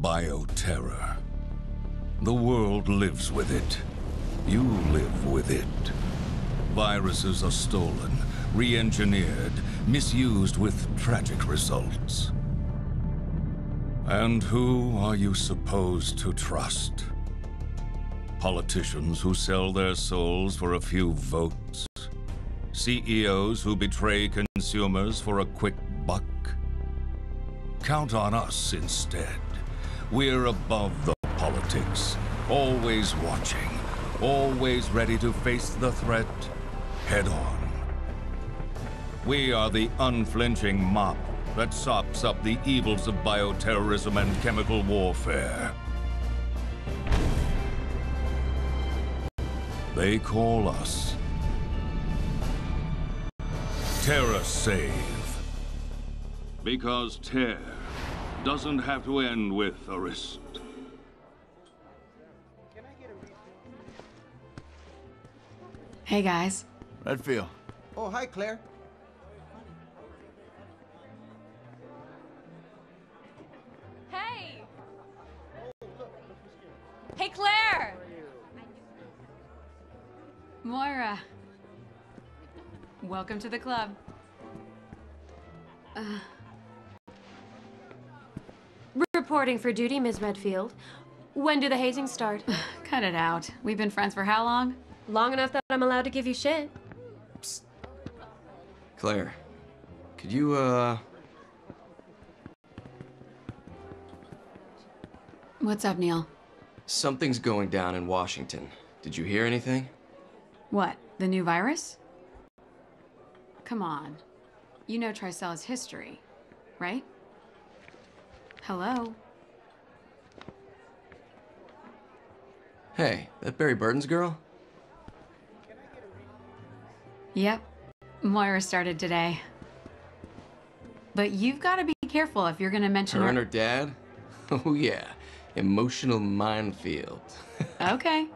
Bioterror. The world lives with it. You live with it. Viruses are stolen, re-engineered, misused with tragic results. And who are you supposed to trust? Politicians who sell their souls for a few votes? CEOs who betray consumers for a quick buck? Count on us instead. We're above the politics, always watching, always ready to face the threat head on. We are the unflinching mop that sops up the evils of bioterrorism and chemical warfare. They call us Terra Save. Because tear doesn't have to end with a wrist. Hey guys. Redfield. Oh, hi, Claire. Hey! Hey, Claire! Moira. Welcome to the club. Uh, Reporting for duty, Ms. Redfield. When do the hazings start? cut it out. We've been friends for how long? Long enough that I'm allowed to give you shit. Claire, could you, uh... What's up, Neil? Something's going down in Washington. Did you hear anything? What? The new virus? Come on. You know Tricell's history, right? Hello? Hey, that Barry Burton's girl? Yep. Moira started today. But you've got to be careful if you're going to mention Her her. and her dad? Oh yeah, emotional minefield. Okay.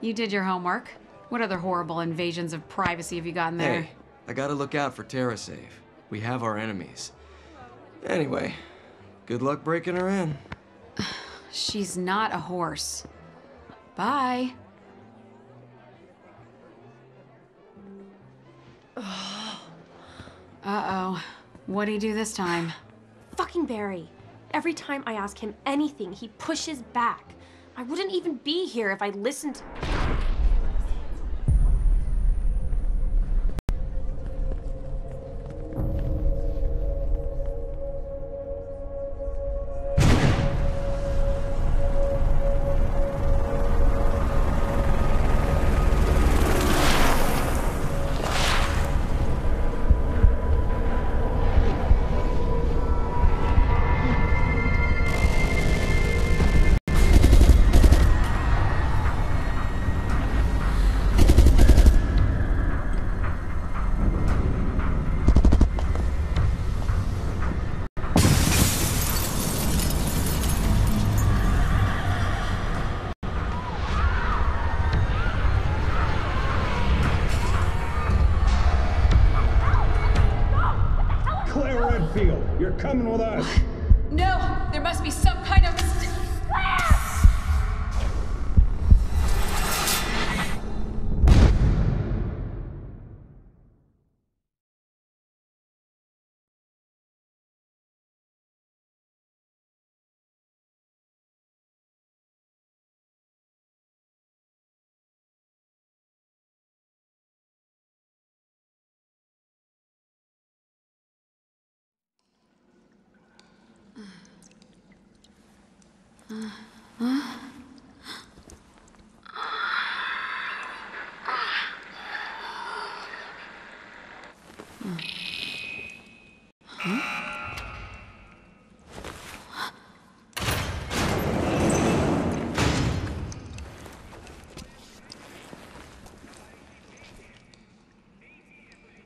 You did your homework. What other horrible invasions of privacy have you gotten there? Hey, I gotta look out for TerraSave. We have our enemies. Anyway, good luck breaking her in. She's not a horse. Bye. Uh-oh. What'd he do this time? Fucking Barry. Every time I ask him anything, he pushes back. I wouldn't even be here if I listened. with that?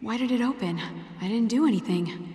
Why did it open? I didn't do anything.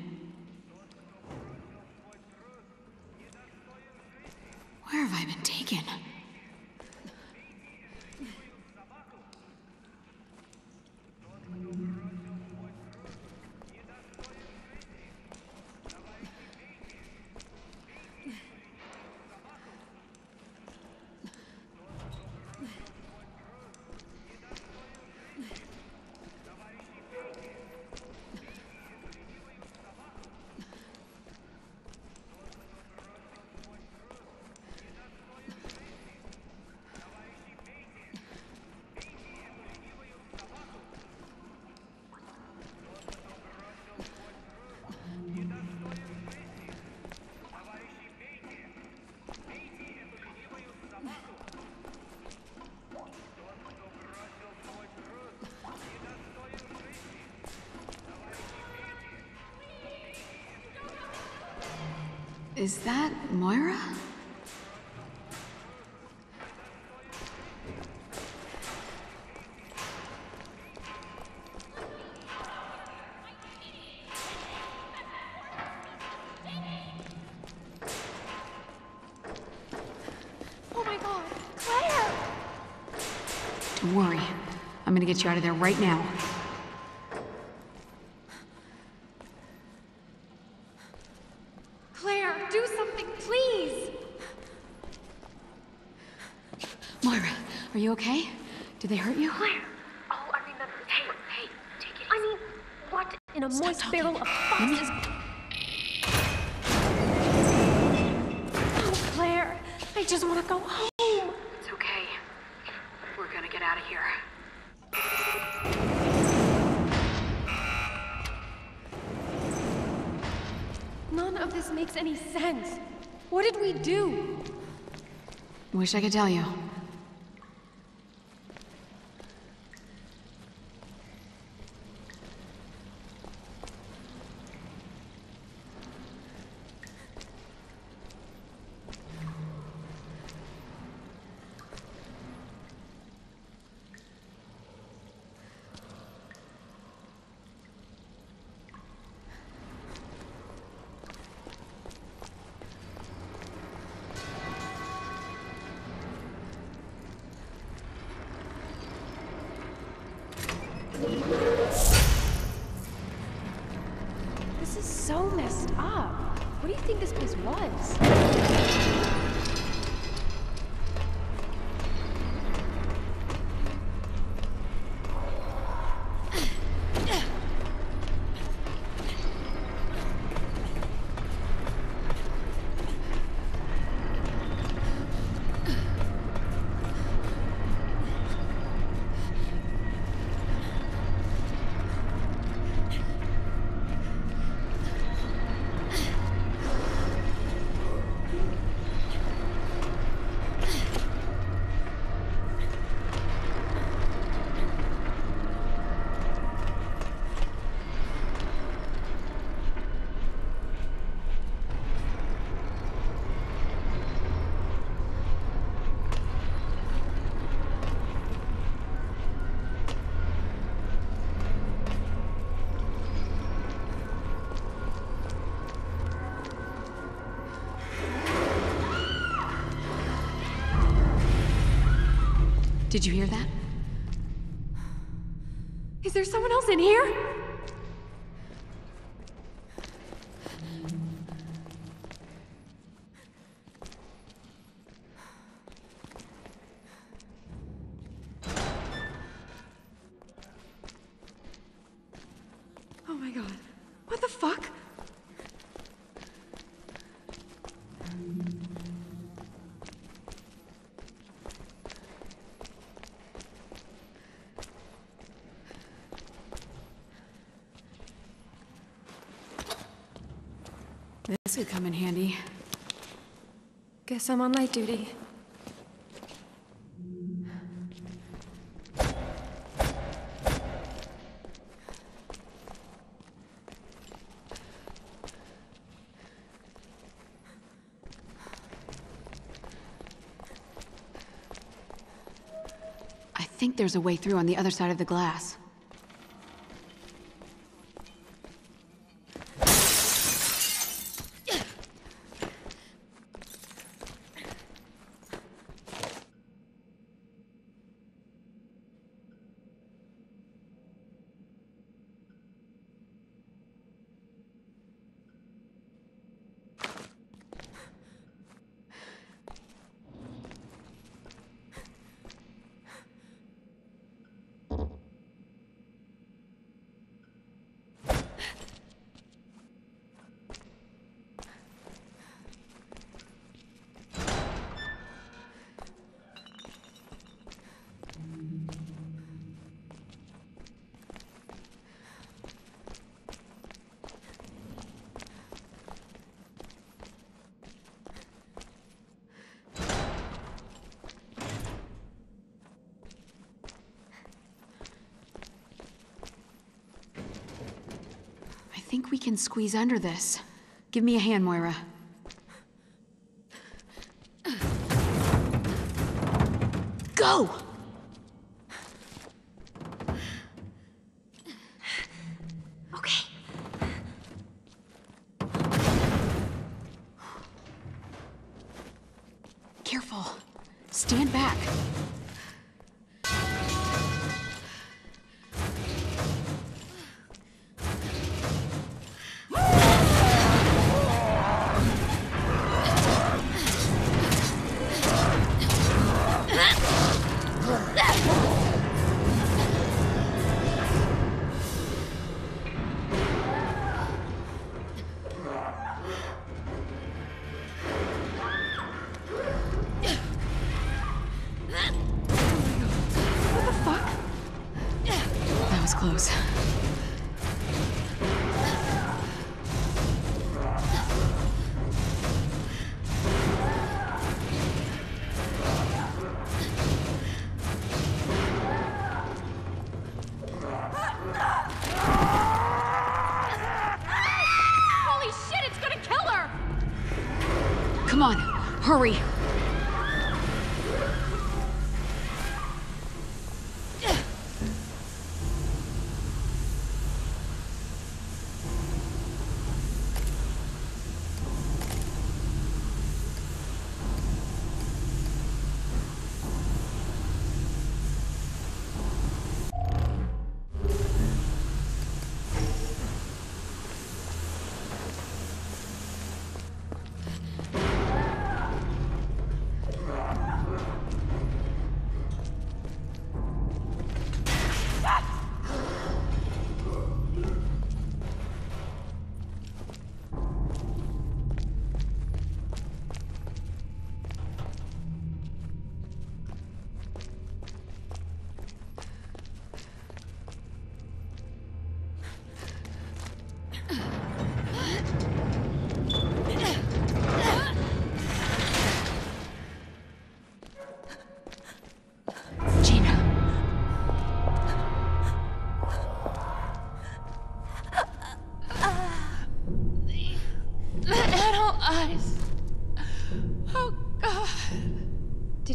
Is that Moira? Don't worry. I'm gonna get you out of there right now. Wish I could tell you. Did you hear that? Is there someone else in here? This could come in handy. Guess I'm on light duty. I think there's a way through on the other side of the glass. Can squeeze under this. Give me a hand, Moira.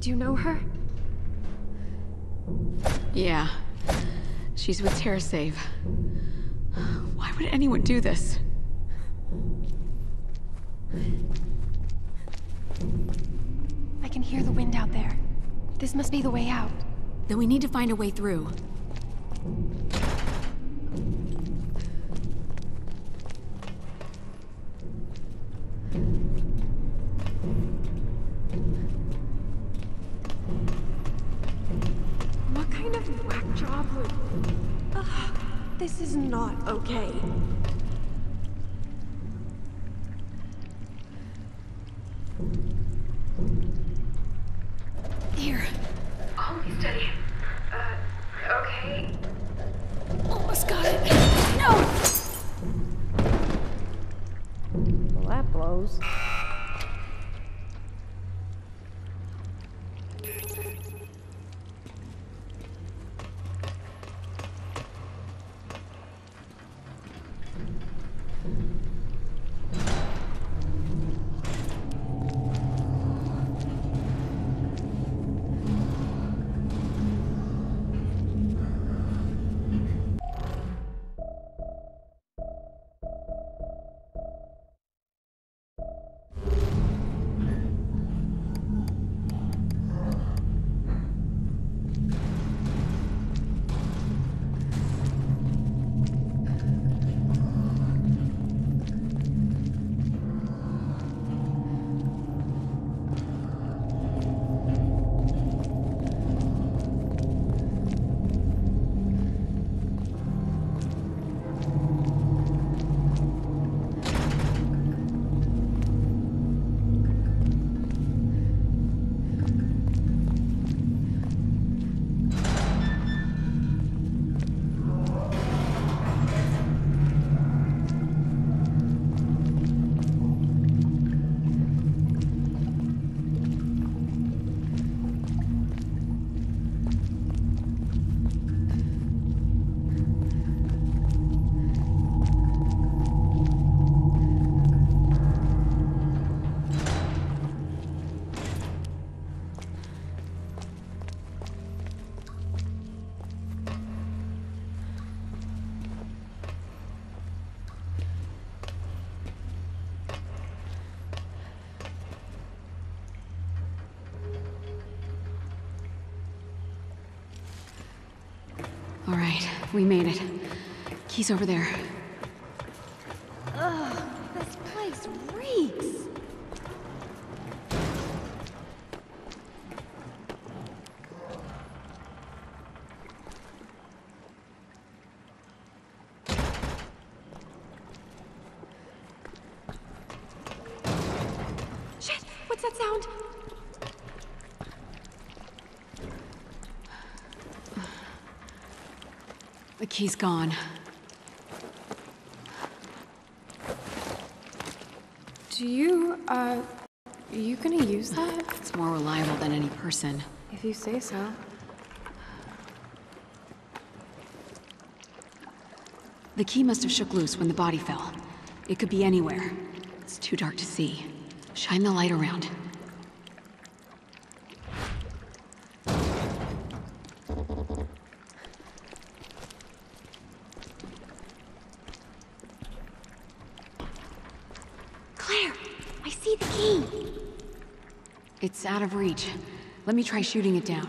Did you know her? Yeah. She's with TerraSave. Why would anyone do this? I can hear the wind out there. This must be the way out. Then we need to find a way through. We made it. Key's over there. Ugh, this place reeks. Shit! What's that sound? Key's gone. Do you, uh, are you gonna use that? It's more reliable than any person. If you say so. The key must have shook loose when the body fell. It could be anywhere. It's too dark to see. Shine the light around. Claire, I see the key. Out of reach. Let me try shooting it down.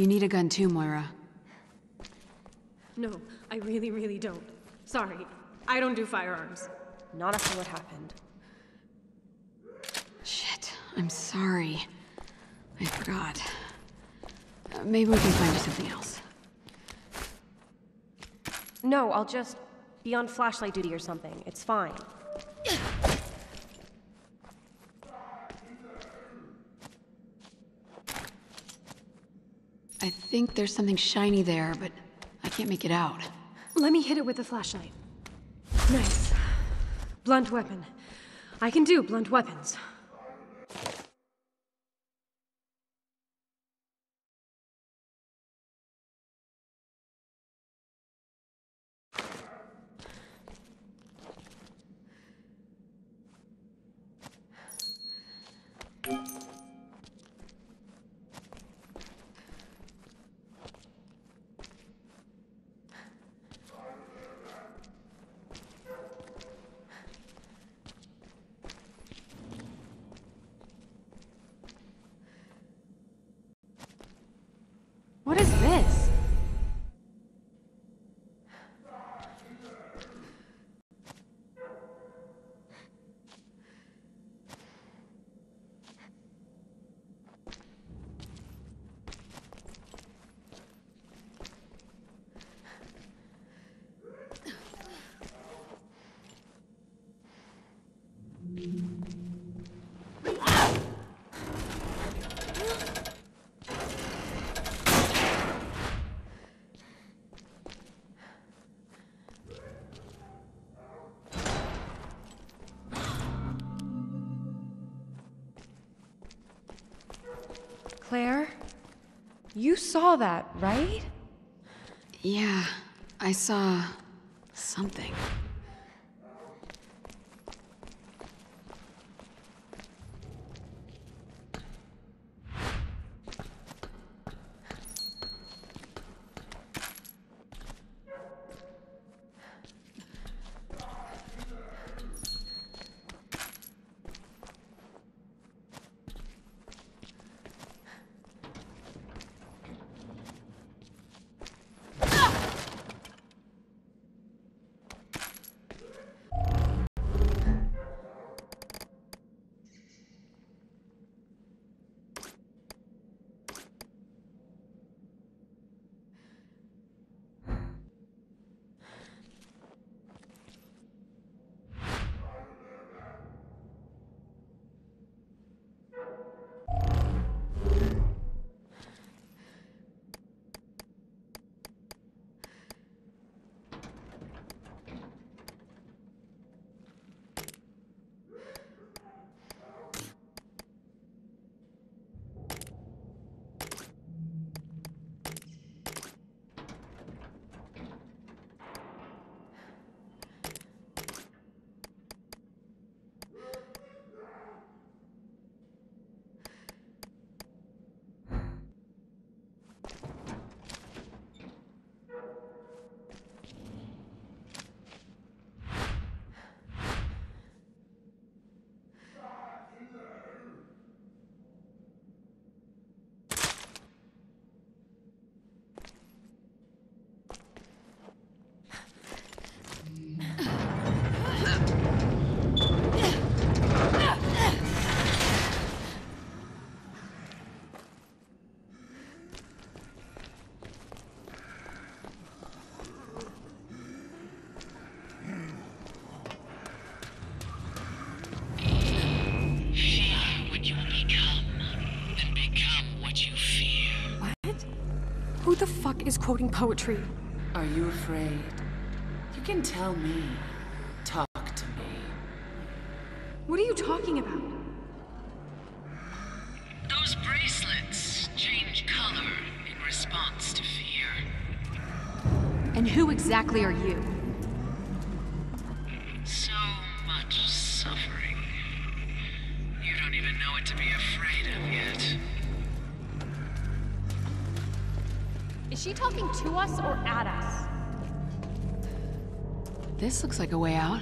You need a gun too, Moira. No, I really, really don't. Sorry. I don't do firearms. Not after what happened. Shit, I'm sorry. I forgot. Uh, maybe we can find you something else. No, I'll just be on flashlight duty or something. It's fine. I think there's something shiny there, but I can't make it out. Let me hit it with the flashlight. Nice. Blunt weapon. I can do blunt weapons. Saw that, right? Yeah, I saw... something. Quoting poetry? Are you afraid? You can tell me. Talk to me. What are you talking about? Those bracelets change color in response to fear. And who exactly are you? Is she talking to us or at us? This looks like a way out.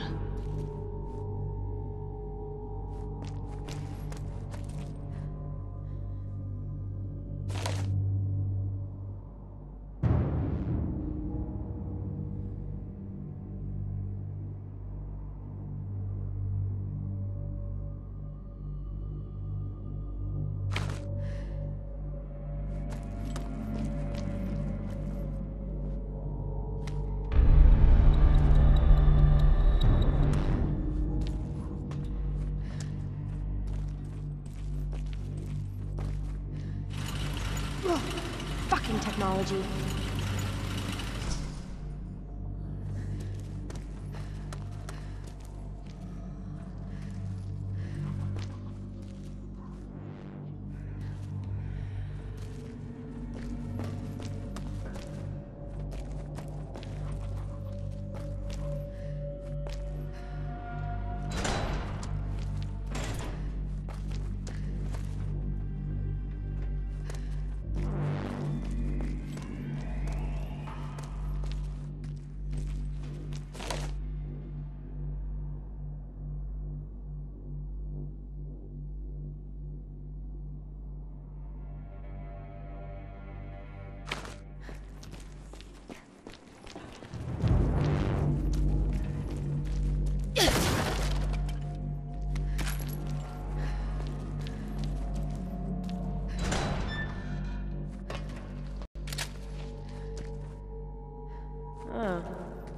Oh,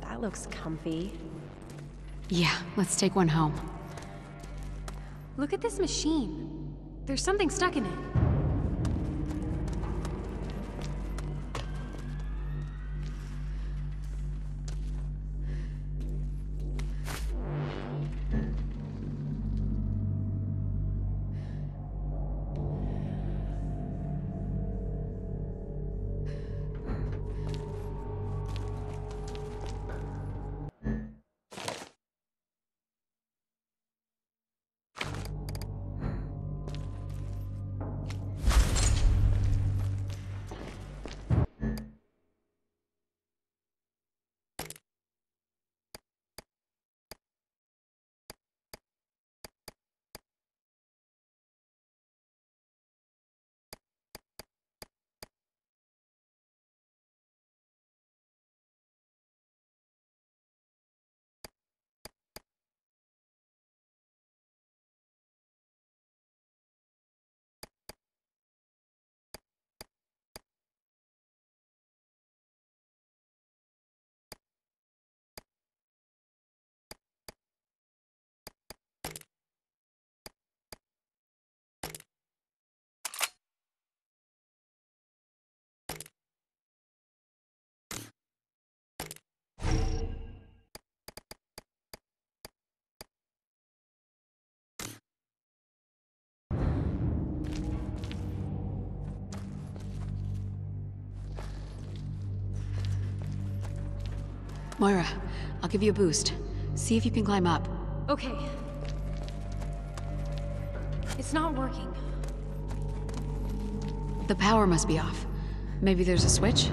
that looks comfy. Yeah, let's take one home. Look at this machine. There's something stuck in it. Moira, I'll give you a boost. See if you can climb up. Okay. It's not working. The power must be off. Maybe there's a switch?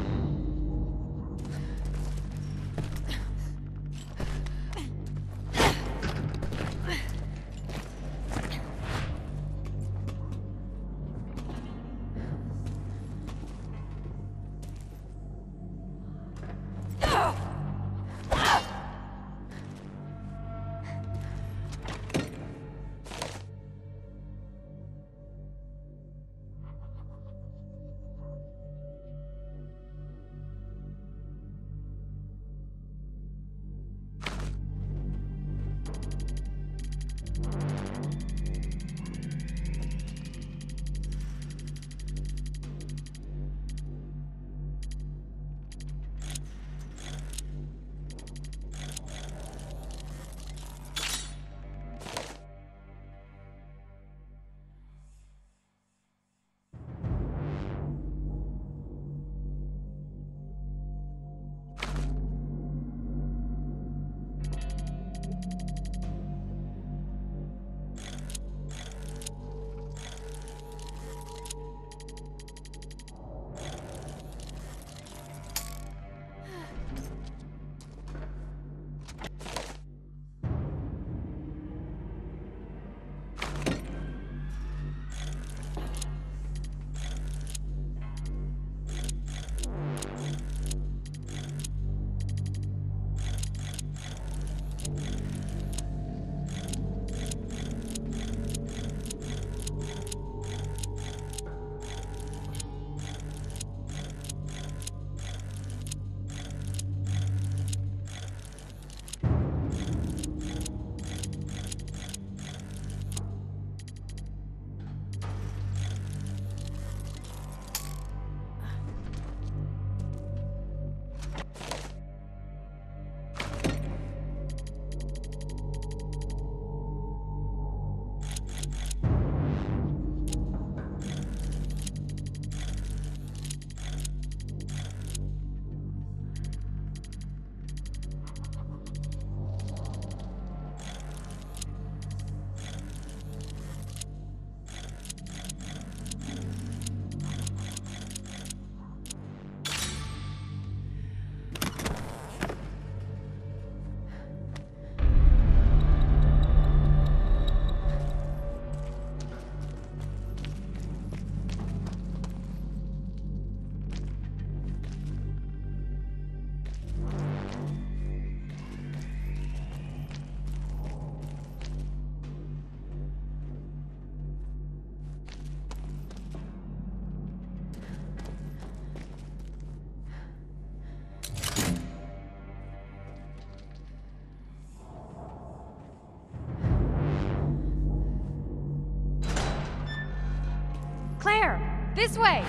This way!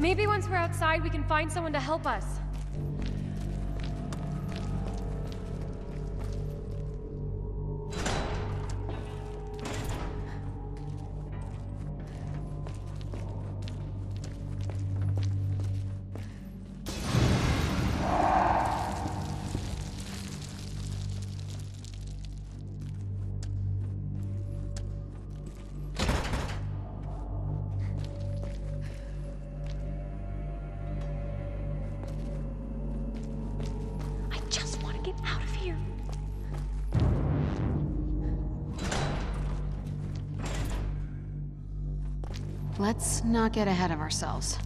Maybe once we're outside, we can find someone to help us. Not get ahead of ourselves.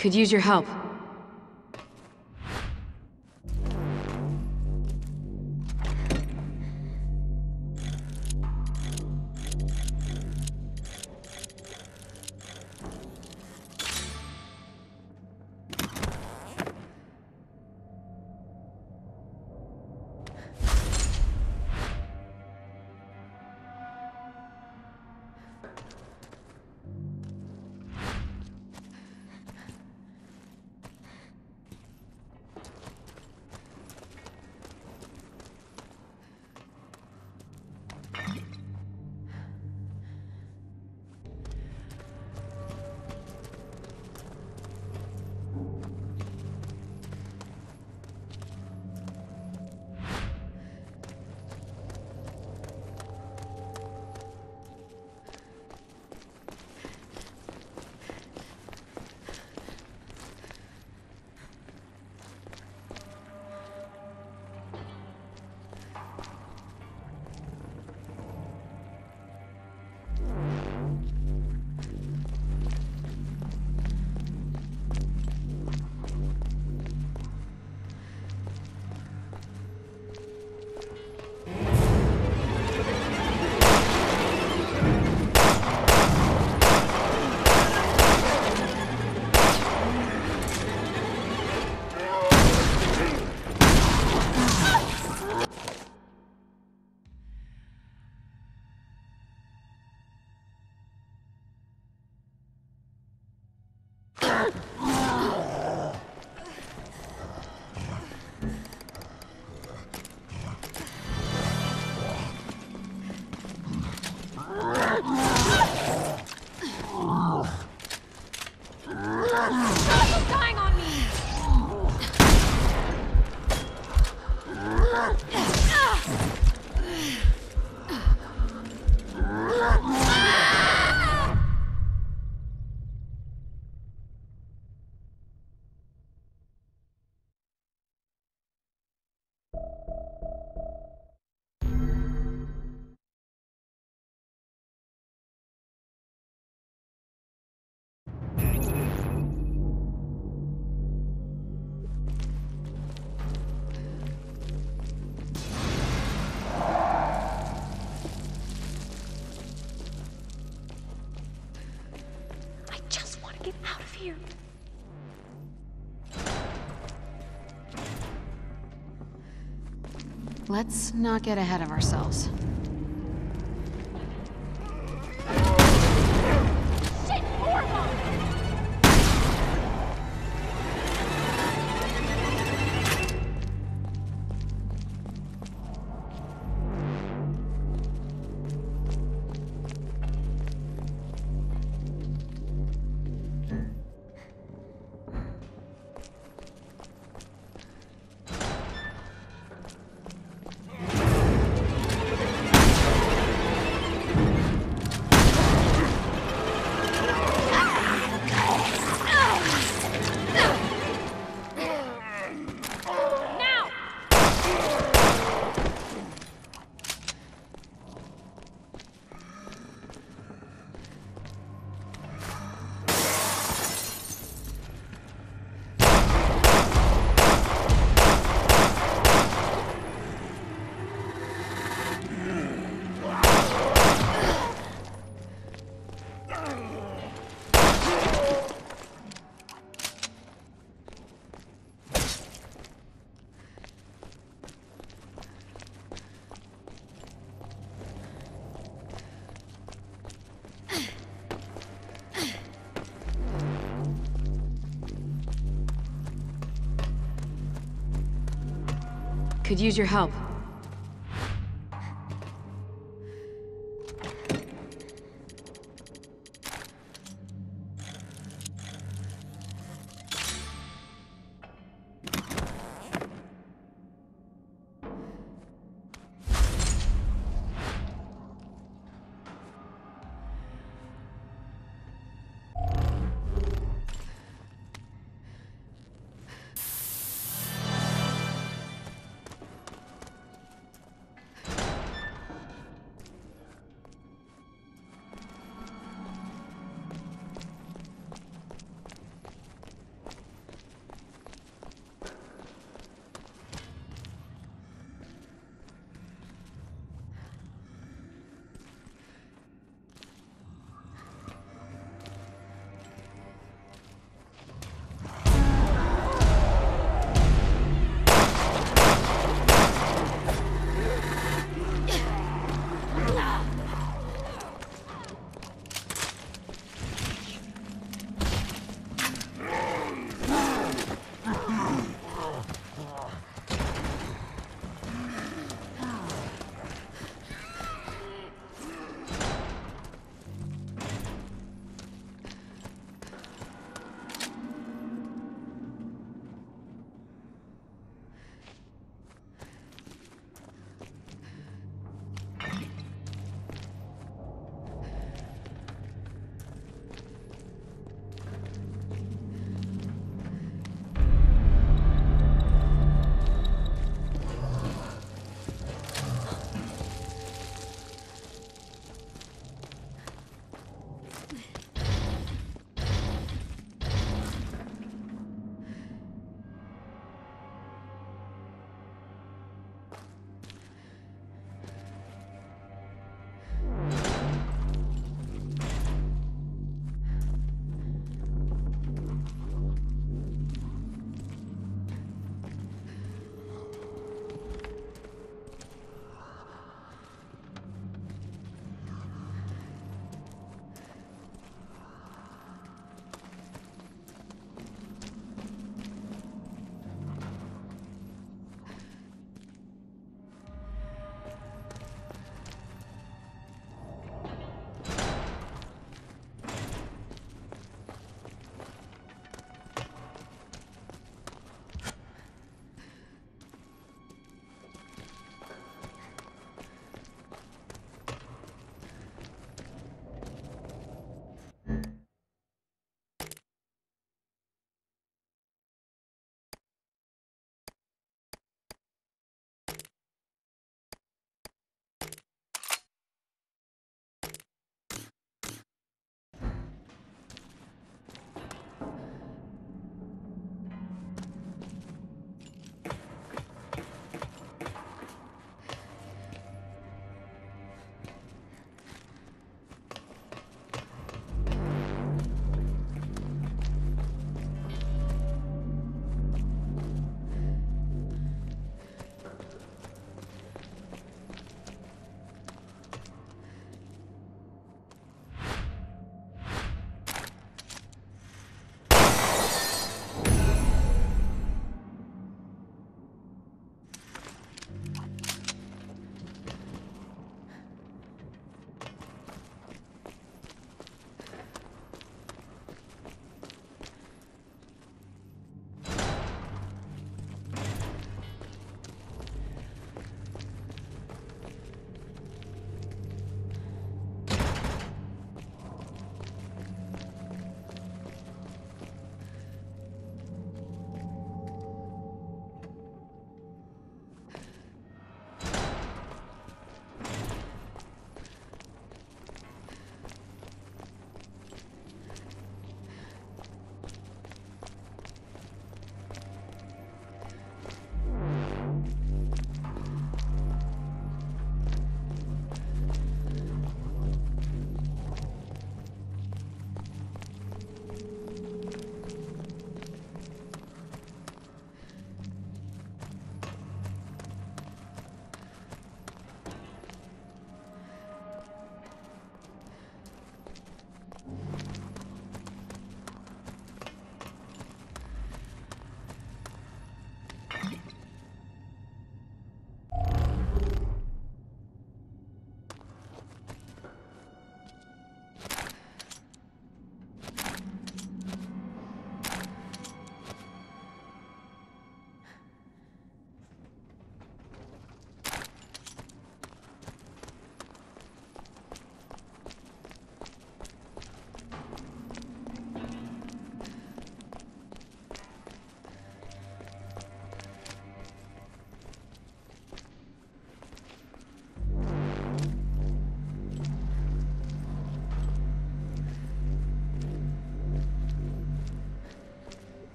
Could use your help. Let's not get ahead of ourselves. Could use your help.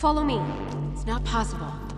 Follow me. It's not possible.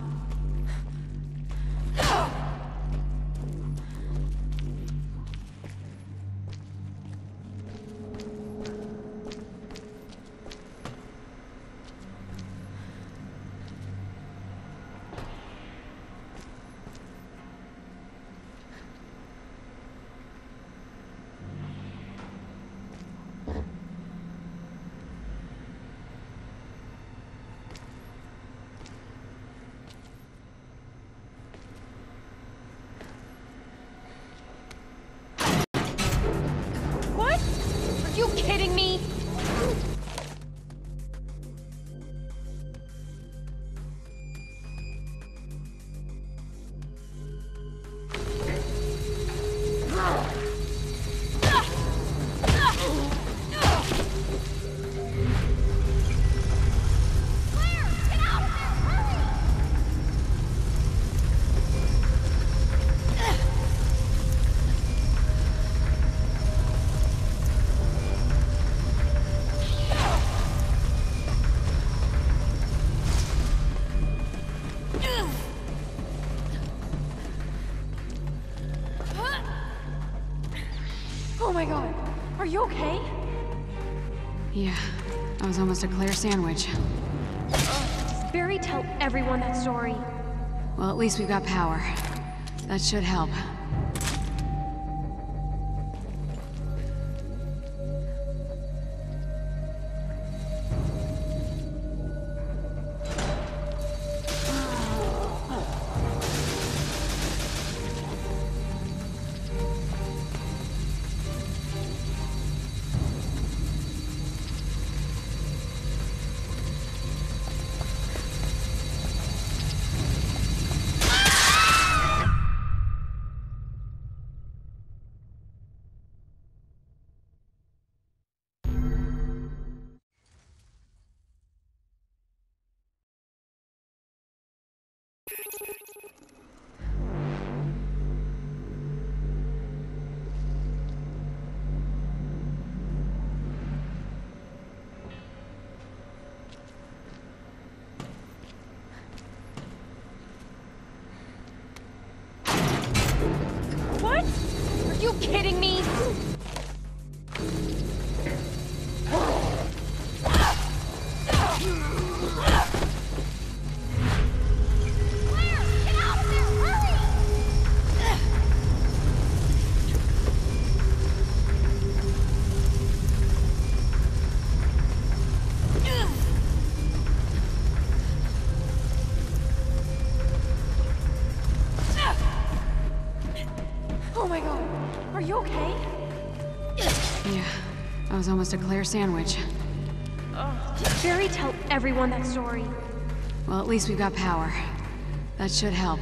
Oh my god! Are you okay? Yeah, that was almost a Claire sandwich. Does Barry tell everyone that story? Well, at least we've got power. That should help. Was almost a Claire sandwich. Barry, tell everyone that story. Well, at least we've got power. That should help.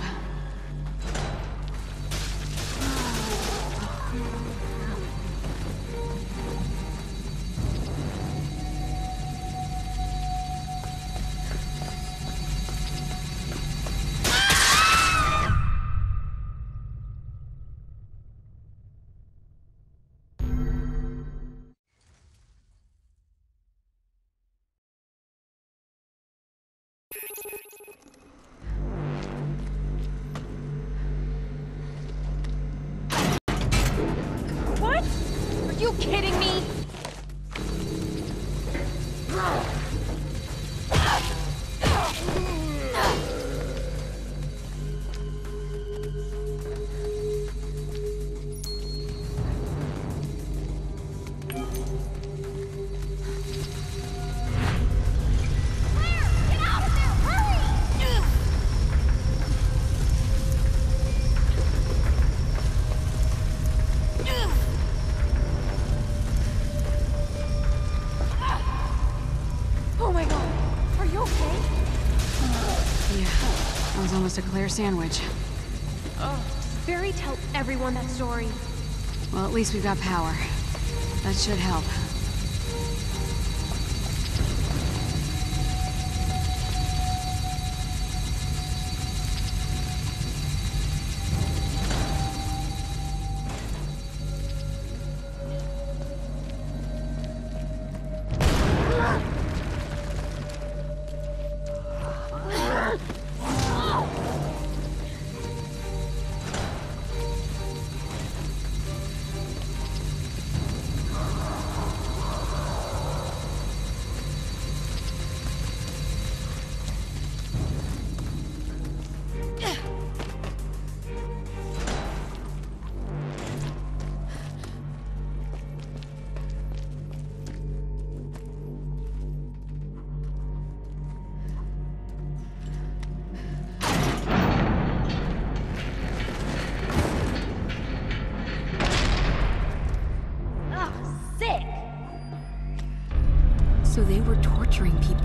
A Claire. Barry, tell everyone that story. Well, at least we've got power. That should help. Torturing people.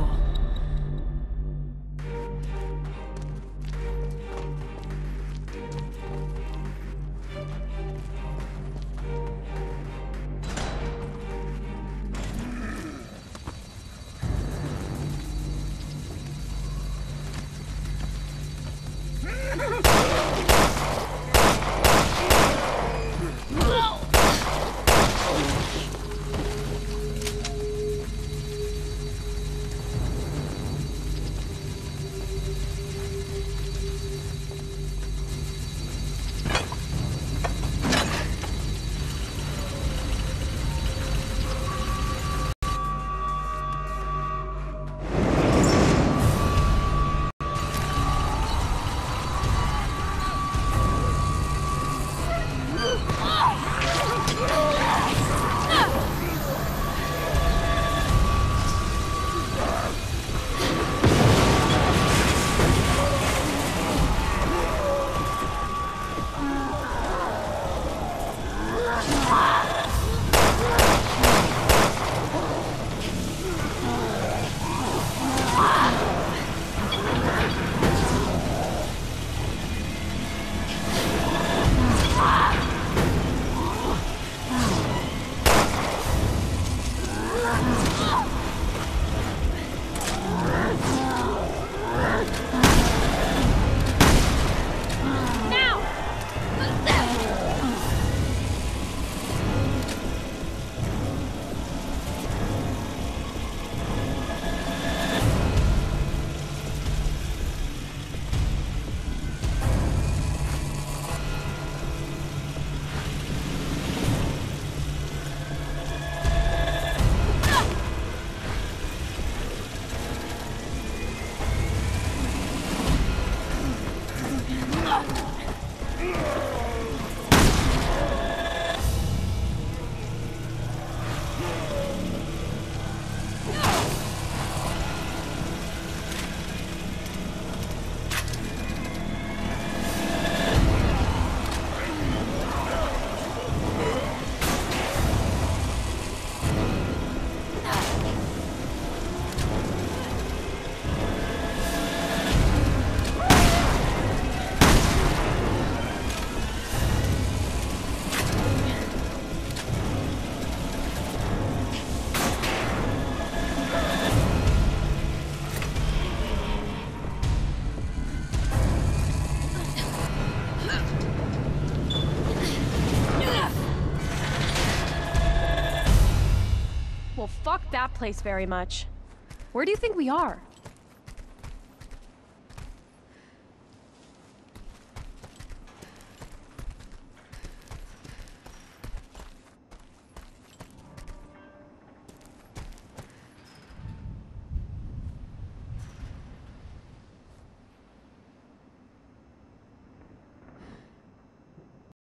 Place very much. Where do you think we are?